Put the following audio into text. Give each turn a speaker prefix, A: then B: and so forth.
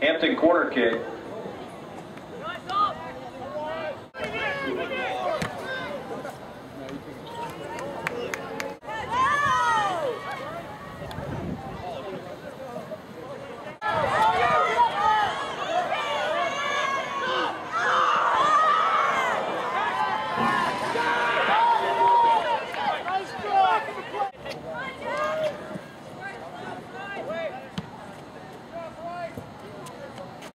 A: Hampton corner kick.